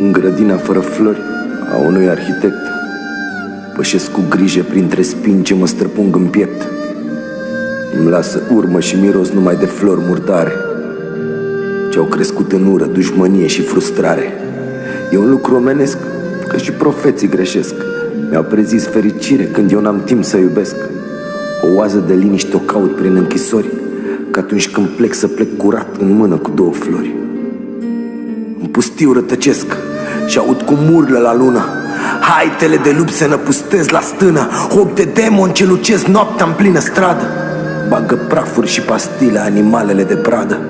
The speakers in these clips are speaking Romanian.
În grădina fără flori a unui arhitect. Pășesc cu grijă printre spini ce mă străpung în piept. Îmi lasă urmă și miros numai de flori murdare Ce-au crescut în ură, dușmănie și frustrare. E un lucru omenesc, că și profeții greșesc. Mi-au prezis fericire când eu n-am timp să iubesc. O oază de liniște o caut prin închisori Că atunci când plec să plec curat în mână cu două flori. În pustiu rătăcesc și aud cum urlă la lună Haitele de lup se năpustez la stână Ochi de demon ce lucesc noaptea în plină stradă Bagă prafuri și pastile animalele de pradă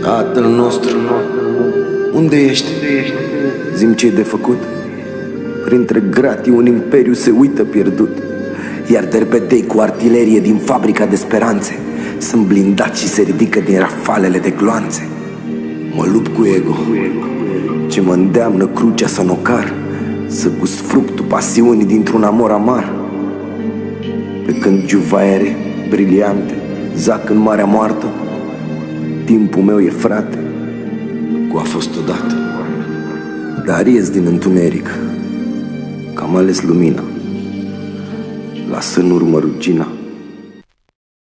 Tatăl nostru, unde ești? Zim ce de făcut? Printre gratii un imperiu se uită pierdut Iar derbedei cu artilerie din fabrica de speranțe Sunt blindați și se ridică din rafalele de gloanțe Mă lupt cu ego. Ce mă îndeamnă crucea să nocar Să gust fructul pasiunii dintr-un amor amar? Pe când juvaiere briliante Zac în marea moartă Timpul meu e frate Cu a fost odată. Dar ies din întuneric Că am ales lumina Lasă în urmă rugina